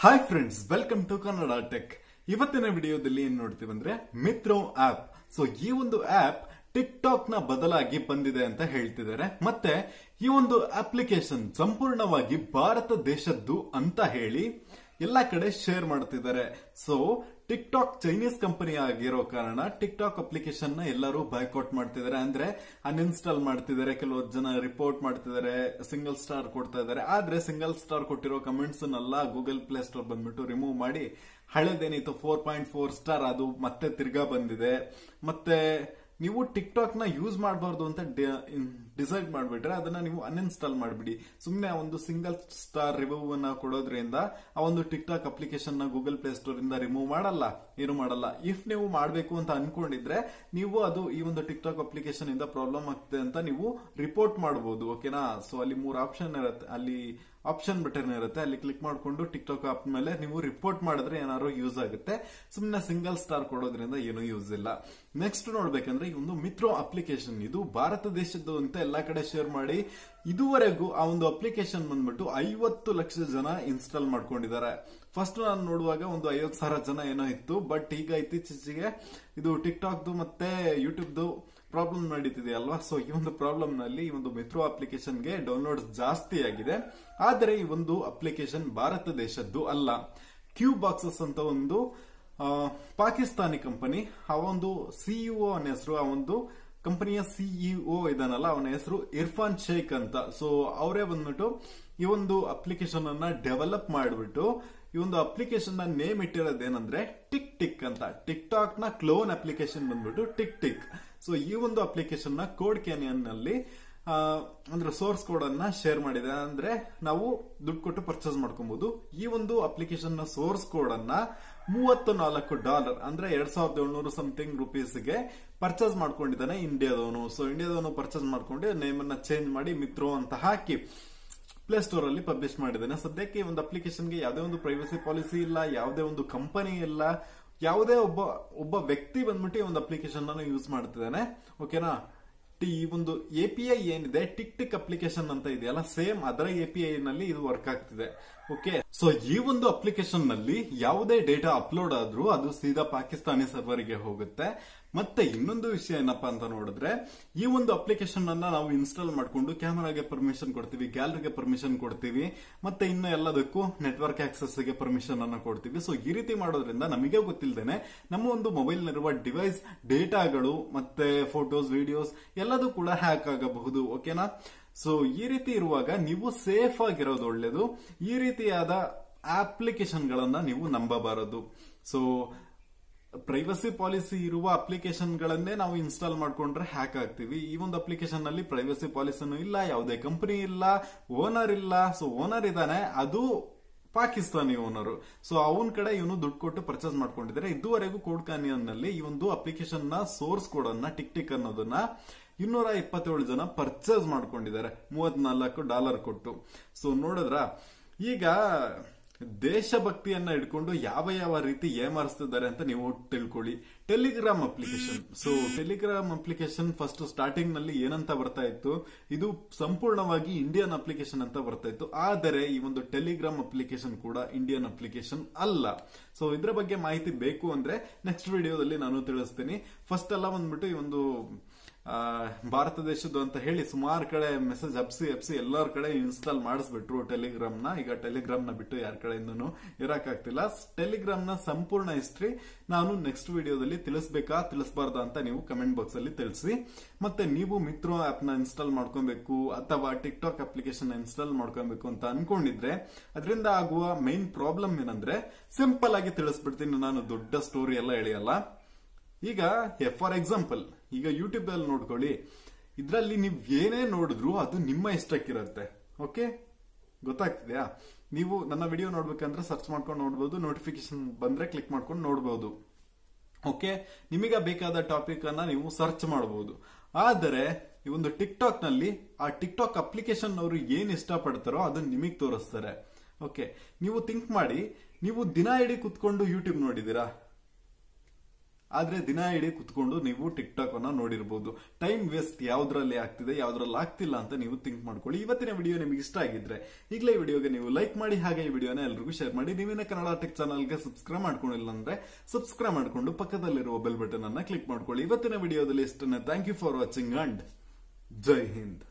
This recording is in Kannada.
Hi friends welcome to Kannada tech ಇವತ್ತಿನ ವಿಡಿಯೋದಲ್ಲಿ ಏನ್ ನೋಡ್ತೀವಿ ಅಂದ್ರೆ ಮಿತ್ರೋ ಆಪ್ ಸೊ ಈ ಒಂದು ಆಪ್ ಟಿಕ್ ಟಾಕ್ನ ಬದಲಾಗಿ ಬಂದಿದೆ ಅಂತ ಹೇಳ್ತಿದ್ದಾರೆ. ಮತ್ತೆ, ಈ ಒಂದು ಅಪ್ಲಿಕೇಶನ್ ಸಂಪೂರ್ಣವಾಗಿ ಭಾರತ ದೇಶದ್ದು ಅಂತ ಹೇಳಿ ಎಲ್ಲಾ ಕಡೆ ಶೇರ್ ಮಾಡ್ತಿದ್ದಾರೆ. So tik tok Chinese company ಆಗಿರೋ ಕಾರಣ ಟಿಕ್ ಟಾಕ್ ಅಪ್ಲಿಕೇಶನ್ನ ಎಲ್ಲರೂ ಬೈಕೌಟ್ ಮಾಡ್ತಿದ್ದಾರೆ. ಅಂದ್ರೆ ಅನ್ಇನ್ಸ್ಟಾಲ್ ಮಾಡ್ತಿದ್ದಾರೆ. ಕೆಲವು ಜನ ರಿಪೋರ್ಟ್ ಮಾಡ್ತಿದ್ದಾರೆ. ಸಿಂಗಲ್ ಸ್ಟಾರ್ ಕೊಡ್ತಾ ಇದ್ದಾರೆ. ಆದ್ರೆ ಸಿಂಗಲ್ ಸ್ಟಾರ್ ಕೊಟ್ಟಿರೋ ಕಮೆಂಟ್ಸ್ ನೆಲ್ಲ ಗೂಗಲ್ ಪ್ಲೇ ಸ್ಟೋರ್ ಬಂದ್ಬಿಟ್ಟು ರಿಮೂವ್ ಮಾಡಿ ಹಳೇದೇನಿತ್ತು ಫೋರ್ ಪಾಯಿಂಟ್ ಫೋರ್ ಸ್ಟಾರ್ ಅದು ಮತ್ತೆ ತಿರ್ಗಾ ಬಂದಿದೆ. ಮತ್ತೆ ನೀವು ಟಿಕ್ ಟಾಕ್ನ ಯೂಸ್ ಮಾಡಬಾರ್ದು ಅಂತ ಡಿಸೈಡ್ ಮಾಡಿಬಿಟ್ರೆ ಅದನ್ನ ನೀವು ಅನ್ಇನ್ಸ್ಟಾಲ್ ಮಾಡಿಬಿಡಿ. ಸುಮ್ಮನೆ ಒಂದು ಸಿಂಗಲ್ ಸ್ಟಾರ್ ರಿವ್ಯೂ ಅನ್ನ ಕೊಡೋದ್ರಿಂದ ಆ ಒಂದು ಟಿಕ್ ಟಾಕ್ ಅಪ್ಲಿಕೇಶನ್ನ ಗೂಗಲ್ ಪ್ಲೇ ಸ್ಟೋರ್ ಇಂದ ರಿಮೂವ್ ಮಾಡಲ್ಲ, ಏನು ಮಾಡಲ್ಲ. ಇಫ್ ನೀವು ಮಾಡಬೇಕು ಅಂತ ಅನ್ಕೊಂಡಿದ್ರೆ ನೀವು ಅದು ಈ ಒಂದು ಟಿಕ್ ಟಾಕ್ ಅಪ್ಲಿಕೇಶನ್ ಇಂದ ಪ್ರಾಬ್ಲಮ್ ಆಗ್ತದೆ ಅಂತ ನೀವು ರಿಪೋರ್ಟ್ ಮಾಡಬಹುದು ಓಕೆನಾ ಸೊ ಅಲ್ಲಿ ಮೂರು ಆಪ್ಷನ್ ಇರುತ್ತೆ. ಅಲ್ಲಿ ಆಪ್ಷನ್ ಬಟನ್ ಇರುತ್ತೆ. ಅಲ್ಲಿ ಕ್ಲಿಕ್ ಮಾಡಿಕೊಂಡು ಟಿಕ್ ಟಾಕ್ ಆಪ್ ಮೇಲೆ ನೀವು ರಿಪೋರ್ಟ್ ಮಾಡಿದ್ರೆ ಏನಾದ್ರು ಯೂಸ್ ಆಗುತ್ತೆ. ಸುಮ್ಮನೆ ಸಿಂಗಲ್ ಸ್ಟಾರ್ ಕೊಡೋದ್ರಿಂದ ಏನೂ ಯೂಸ್ ಇಲ್ಲ. ನೆಕ್ಸ್ಟ್ ನೋಡ್ಬೇಕಂದ್ರೆ ಈ ಒಂದು ಮಿತ್ರೋ ಅಪ್ಲಿಕೇಶನ್ ಇದು ಭಾರತ ದೇಶದ್ದು ಅಂತ ಎಲ್ಲಾ ಕಡೆ ಶೇರ್ ಮಾಡಿ ಇದುವರೆಗೂ ಆ ಒಂದು ಅಪ್ಲಿಕೇಶನ್ ಬಂದ್ಬಿಟ್ಟು ಐವತ್ತು ಲಕ್ಷ ಜನ ಇನ್ಸ್ಟಾಲ್ ಮಾಡ್ಕೊಂಡಿದ್ದಾರೆ. ಫಸ್ಟ್ ನಾನು ನೋಡುವಾಗ ಒಂದು ಐವತ್ತು ಸಾವಿರ ಜನ ಏನೋ ಇತ್ತು ಬಟ್ ಈಗ ಇತ್ತೀಚೆಗೆ ಇದು ಟಿಕ್ ಟಾಕ್ದು ಮತ್ತೆ ಯೂಟ್ಯೂಬ್ದು ಪ್ರಾಬ್ಲಮ್ ನಡೀತಿದೆ ಅಲ್ವಾ? ಸೊ ಈ ಒಂದು ಪ್ರಾಬ್ಲಮ್ನಲ್ಲಿ ಈ ಒಂದು ಮಿತ್ರೋ ಅಪ್ಲಿಕೇಶನ್ಗೆ ಡೌನ್ಲೋಡ್ ಜಾಸ್ತಿ ಆಗಿದೆ. ಆದರೆ ಈ ಒಂದು ಅಪ್ಲಿಕೇಶನ್ ಭಾರತ ದೇಶದ್ದು ಅಲ್ಲ. ಕ್ಯೂ ಬಾಕ್ಸಸ್ ಅಂತ ಒಂದು ಪಾಕಿಸ್ತಾನಿ ಕಂಪನಿ ಆ ಒಂದು ಸಿಇಒ ಅನ್ನ ಹೆಸರು, ಆ ಒಂದು ಕಂಪನಿಯ ಸಿಇಒ ಇದಾನಲ್ಲ ಅವನ ಹೆಸರು ಇರ್ಫಾನ್ ಶೇಖ್ ಅಂತ. ಸೊ ಅವರೇ ಬಂದ್ಬಿಟ್ಟು ಈ ಒಂದು ಅಪ್ಲಿಕೇಶನ್ ಅನ್ನ ಡೆವಲಪ್ ಮಾಡಿಬಿಟ್ಟು, ಈ ಒಂದು ಅಪ್ಲಿಕೇಶನ್ನ ನೇಮ್ ಇಟ್ಟಿರೋದೇನಂದ್ರೆ ಟಿಕ್ ಟಿಕ್ ಅಂತ. ಟಿಕ್ ಟಾಕ್ನ ಕ್ಲೋನ್ ಅಪ್ಲಿಕೇಶನ್ ಬಂದ್ಬಿಟ್ಟು ಟಿಕ್ ಟಿಕ್ ಸೊ ಈ ಒಂದು ಅಪ್ಲಿಕೇಶನ್ನ ಕೋಡ್ ಕ್ಯಾನಿಯನ್ನಲ್ಲಿ ಅಂದ್ರೆ ಸೋರ್ಸ್ ಕೋಡ್ ಅನ್ನ ಶೇರ್ ಮಾಡಿದೆ. ಅಂದ್ರೆ ನಾವು ದುಡ್ಡು ಕೊಟ್ಟು ಪರ್ಚೇಸ್ ಮಾಡ್ಕೊಬಹುದು ಈ ಒಂದು ಅಪ್ಲಿಕೇಶನ್ನ ಸೋರ್ಸ್ ಕೋಡ್ ಅನ್ನ ಮೂವತ್ತು ನಾಲ್ಕು ಡಾಲರ್ ಅಂದ್ರೆ ಎರಡ್ ಸಾವಿರದ ಏಳ್ನೂರು ಸಮಥಿಂಗ್ ರುಪೀಸ್ಗೆ ಪರ್ಚೇಸ್ ಮಾಡ್ಕೊಂಡಿದ್ದಾನೆ ಇಂಡಿಯಾದವನು. ಸೊ ಇಂಡಿಯಾದವನು ಪರ್ಚೇಸ್ ಮಾಡ್ಕೊಂಡು ನೇಮ್ ಅನ್ನ ಚೇಂಜ್ ಮಾಡಿ ಮಿತ್ರೋ ಅಂತ ಹಾಕಿ ಪ್ಲೇ ಸ್ಟೋರ್ ಅಲ್ಲಿ ಪಬ್ಲಿಷ್ ಮಾಡಿದ್ದಾನೆ. ಸದ್ಯಕ್ಕೆ ಒಂದು ಅಪ್ಲಿಕೇಶನ್ಗೆ ಯಾವುದೇ ಒಂದು ಪ್ರೈವಸಿ ಪಾಲಿಸಿ ಇಲ್ಲ, ಯಾವುದೇ ಒಂದು ಕಂಪನಿ ಇಲ್ಲ, ಯಾವುದೇ ಒಬ್ಬ ಒಬ್ಬ ವ್ಯಕ್ತಿ ಬಂದ್ಬಿಟ್ಟು ಒಂದು ಅಪ್ಲಿಕೇಶನ್ ಯೂಸ್ ಮಾಡ್ತಿದ್ದಾನೆ. ಓಕೆನಾ ಈ ಒಂದು ಎ ಪಿ ಐ ಏನಿದೆ? ಟಿಕ್ ಟಿಕ್ ಅಪ್ಲಿಕೇಶನ್ ಅಂತ ಇದೆಯಲ್ಲ? ಸೇಮ್ ಅದರ ಎ ಪಿ ಐ ನಲ್ಲಿ ಇದು ವರ್ಕ್ ಆಗ್ತಿದೆ. ಓಕೆ ಸೊ ಈ ಒಂದು ಅಪ್ಲಿಕೇಶನ್ನಲ್ಲಿ ಯಾವುದೇ ಡೇಟಾ ಅಪ್ಲೋಡ್ ಆದ್ರೂ ಅದು ಸೀದಾ ಪಾಕಿಸ್ತಾನಿ ಸರ್ವರ್ಗೆ ಹೋಗುತ್ತೆ. ಮತ್ತೆ ಇನ್ನೊಂದು ವಿಷಯ ಏನಪ್ಪಾ ಅಂತ ನೋಡಿದ್ರೆ, ಈ ಒಂದು ಅಪ್ಲಿಕೇಶನ್ ಅನ್ನ ನಾವು ಇನ್ಸ್ಟಾಲ್ ಮಾಡ್ಕೊಂಡು ಕ್ಯಾಮರಾಗೆ ಪರ್ಮಿಷನ್ ಕೊಡ್ತೀವಿ ಗ್ಯಾಲರಿಗೆ ಪರ್ಮಿಷನ್ ಕೊಡ್ತೀವಿ, ಮತ್ತೆ ಇನ್ನು ಎಲ್ಲದಕ್ಕೂ ನೆಟ್ವರ್ಕ್ ಆಕ್ಸೆಸ್ಗೆ ಪರ್ಮಿಷನ್ ಅನ್ನ ಕೊಡ್ತೀವಿ. ಸೊ ಈ ರೀತಿ ಮಾಡೋದ್ರಿಂದ ನಮಗೆ ಗೊತ್ತಿಲ್ಲದೇನೆ ನಮ್ಮ ಒಂದು ಮೊಬೈಲ್ ನಲ್ಲಿರುವ ಡಿವೈಸ್ ಡೇಟಾಗಳು, ಮತ್ತೆ ಫೋಟೋಸ್ ವಿಡಿಯೋಸ್ ಎಲ್ಲದೂ ಕೂಡ ಹ್ಯಾಕ್ ಆಗಬಹುದು ಓಕೆನಾ ಸೊ ಈ ರೀತಿ ಇರುವಾಗ ನೀವು ಸೇಫ್ ಆಗಿರೋದು ಒಳ್ಳೇದು. ಈ ರೀತಿಯಾದ ಅಪ್ಲಿಕೇಶನ್ ಗಳನ್ನ ನೀವು ನಂಬಬಾರದು. ಸೊ ಪ್ರೈವಸಿ ಪಾಲಿಸಿ ಇರುವ ಅಪ್ಲಿಕೇಶನ್ ಗಳನ್ನೇ ನಾವು ಇನ್ಸ್ಟಾಲ್ ಮಾಡ್ಕೊಂಡ್ರೆ ಹ್ಯಾಕ್ ಆಗ್ತೀವಿ. ಈ ಒಂದು ಅಪ್ಲಿಕೇಶನ್ನಲ್ಲಿ ಪ್ರೈವಸಿ ಪಾಲಿಸಿನೂ ಇಲ್ಲ, ಯಾವುದೇ ಕಂಪನಿ ಇಲ್ಲ ಓನರ್ ಇಲ್ಲ. ಸೊ ಓನರ್ ಇದ್ದಾನೆ, ಅದು ಪಾಕಿಸ್ತಾನಿ ಓನರು ಸೊ ಅವನ ಕಡೆ ಇವನು ದುಡ್ಡು ಕೊಟ್ಟು ಪರ್ಚೇಸ್ ಮಾಡ್ಕೊಂಡಿದ್ದಾರೆ ಇದುವರೆಗೂ ಕೋಡ್ ಕಾನಿಯನ್ನಲ್ಲಿ ಈ ಒಂದು ಅಪ್ಲಿಕೇಶನ್ನ ಸೋರ್ಸ್ ಕೋಡ್ ಅನ್ನ ಟಿಕ್ ಟಿಕ್ ಅನ್ನೋದನ್ನ ಇನ್ನೂರ ಇಪ್ಪತ್ತೇಳು ಜನ ಪರ್ಚೇಸ್ ಮಾಡ್ಕೊಂಡಿದ್ದಾರೆ. ಮೂವತ್ನಾಲ್ಕು ಡಾಲರ್ ಕೊಟ್ಟು. ಸೊ ನೋಡಿದ್ರ, ಈಗ ದೇಶಭಕ್ತಿಯನ್ನ ಇಟ್ಕೊಂಡು ಯಾವ ಯಾವ ರೀತಿ ಏಮಾರಿಸ್ತಿದ್ದಾರೆ ಅಂತ ನೀವು ತಿಳ್ಕೊಳ್ಳಿ. Telegram application so Telegram application first ಸ್ಟಾರ್ಟಿಂಗ್ನಲ್ಲಿ ಏನಂತ ಬರ್ತಾ ಇತ್ತು? ಇದು ಸಂಪೂರ್ಣವಾಗಿ ಇಂಡಿಯನ್ ಅಪ್ಲಿಕೇಶನ್ ಅಂತ ಬರ್ತಾ ಇತ್ತು. ಆದರೆ, ಈ ಒಂದು ಟೆಲಿಗ್ರಾಮ್ ಅಪ್ಲಿಕೇಶನ್ ಕೂಡ ಇಂಡಿಯನ್ ಅಪ್ಲಿಕೇಶನ್ ಅಲ್ಲ. ಸೊ ಇದ್ರ ಬಗ್ಗೆ ಮಾಹಿತಿ ಬೇಕು ಅಂದ್ರೆ ನೆಕ್ಸ್ಟ್ ವಿಡಿಯೋದಲ್ಲಿ ನಾನು ತಿಳಿಸ್ತೀನಿ. ಫಸ್ಟ್ ಎಲ್ಲ ಬಂದ್ಬಿಟ್ಟು ಈ ಒಂದು ಭಾರತ ದೇಶದ್ದು ಅಂತ ಹೇಳಿ ಸುಮಾರು ಕಡೆ ಮೆಸೇಜ್ ಅಪ್ಸಿ ಹಬ್ಸಿ ಎಲ್ಲರ ಕಡೆ ಇನ್ಸ್ಟಾಲ್ ಮಾಡಿಸ್ಬಿಟ್ರು ಟೆಲಿಗ್ರಾಮ್ನ. ಈಗ ಟೆಲಿಗ್ರಾಮ್ನ ಬಿಟ್ಟು ಯಾರ ಕಡೆಯಿಂದನೂ ಇರಕ್ಕಾಗ್ತಿಲ್ಲ ಟೆಲಿಗ್ರಾಮ್ನ ಸಂಪೂರ್ಣ ಹಿಸ್ಟ್ರಿ ನಾನು ನೆಕ್ಸ್ಟ್ ವಿಡಿಯೋದಲ್ಲಿ ತಿಳಿಸ್ಬೇಕಾ, ತಿಳಿಸಬಾರ್ದಾ ಅಂತ ನೀವು ಕಮೆಂಟ್ ಬಾಕ್ಸ್ ಅಲ್ಲಿ ತಿಳಿಸಿ. ಮತ್ತೆ ನೀವು ಮಿತ್ರೋ ಆಪ್ನ ಇನ್ಸ್ಟಾಲ್ ಮಾಡ್ಕೊಬೇಕು ಅಥವಾ ಟಿಕ್ ಟಾಕ್ ಅಪ್ಲಿಕೇಶನ್ ಇನ್ಸ್ಟಾಲ್ ಮಾಡ್ಕೊಬೇಕು ಅಂತ ಅನ್ಕೊಂಡಿದ್ರೆ ಅದರಿಂದ ಆಗುವ ಮೈನ್ ಪ್ರಾಬ್ಲಮ್ ಏನಂದ್ರೆ ಸಿಂಪಲ್ ಆಗಿ ತಿಳಿಸ್ಬಿಡ್ತೀನಿ. ನಾನು ದೊಡ್ಡ ಸ್ಟೋರಿ ಎಲ್ಲ ಎಳೆಯಲ್ಲ. ಈಗ ಫಾರ್ ಎಕ್ಸಾಂಪಲ್ ಈಗ ಯೂಟ್ಯೂಬ್ ಅಲ್ಲಿ ನೋಡ್ಕೊಳ್ಳಿ. ಇದರಲ್ಲಿ ನೀವು ಏನೇ ನೋಡಿದ್ರು ಅದು ನಿಮ್ಮ ಇಷ್ಟಕ್ಕಿರುತ್ತೆ. ಓಕೆ ಗೊತ್ತಾಗ್ತಿದ್ಯಾ? ನೀವು ನನ್ನ ವಿಡಿಯೋ ನೋಡ್ಬೇಕಂದ್ರೆ ಸರ್ಚ್ ಮಾಡ್ಕೊಂಡು ನೋಡ್ಬೋದು ನೋಟಿಫಿಕೇಶನ್ ಬಂದ್ರೆ ಕ್ಲಿಕ್ ಮಾಡ್ಕೊಂಡು ನೋಡಬಹುದು ಓಕೆ ನಿಮಗೆ ಬೇಕಾದ ಟಾಪಿಕ್ ಅನ್ನ ನೀವು ಸರ್ಚ್ ಮಾಡಬಹುದು ಆದರೆ, ಈ ಒಂದು ಟಿಕ್ನಲ್ಲಿ ಆ ಟಿಕ್ ಟಾಕ್ ಅಪ್ಲಿಕೇಶನ್ ಅವರು ಏನ್ ಇಷ್ಟಪಡ್ತಾರೋ ಅದನ್ನ ನಿಮಗೆ ತೋರಿಸ್ತಾರೆ. ಓಕೆ ನೀವು ಥಿಂಕ್ ಮಾಡಿ, ನೀವು ದಿನ ಇಡೀ ಕುತ್ಕೊಂಡು ಯೂಟ್ಯೂಬ್ ನೋಡಿದೀರಾ? ಆದ್ರೆ ದಿನ ಇಡೀ ಕುತ್ಕೊಂಡು ನೀವು ಟಿಕ್ ಟಾಕ್ ಅನ್ನ ನೋಡಿರ್ಬೋದು. ಟೈಮ್ ವೇಸ್ಟ್ ಯಾವ್ದ್ರಲ್ಲಿ ಆಗ್ತಿದೆ, ಯಾವ್ದ್ರಲ್ಲಿ ಆಗ್ತಿಲ್ಲ ಅಂತ ನೀವು ಥಿಂಕ್ ಮಾಡ್ಕೊಳ್ಳಿ. ಇವತ್ತಿನ ವಿಡಿಯೋ ನಿಮಗೆ ಇಷ್ಟ ಆಗಿದ್ರೆ ಈಗಲೇ ವಿಡಿಯೋಗೆ ನೀವು ಲೈಕ್ ಮಾಡಿ, ಹಾಗೆ ಈ ವಿಡಿಯೋನ ಎಲ್ರಿಗೂ ಶೇರ್ ಮಾಡಿ. ನೀವಿನ ಕನ್ನಡ ಟೆಕ್ ಚಾನಲ್ಗೆ ಸಬ್ಸ್ಕ್ರೈಬ್ ಮಾಡ್ಕೊಂಡಿಲ್ಲ ಅಂದ್ರೆ ಸಬ್ಸ್ಕ್ರೈಬ್ ಮಾಡ್ಕೊಂಡು ಪಕ್ಕದಲ್ಲಿರುವ ಬೆಲ್ ಬಟನ್ ಅನ್ನ ಕ್ಲಿಕ್ ಮಾಡ್ಕೊಳ್ಳಿ. ಇವತ್ತಿನ ವಿಡಿಯೋದಲ್ಲಿ ಇಷ್ಟನ್ನ thank you for watching and Jai Hind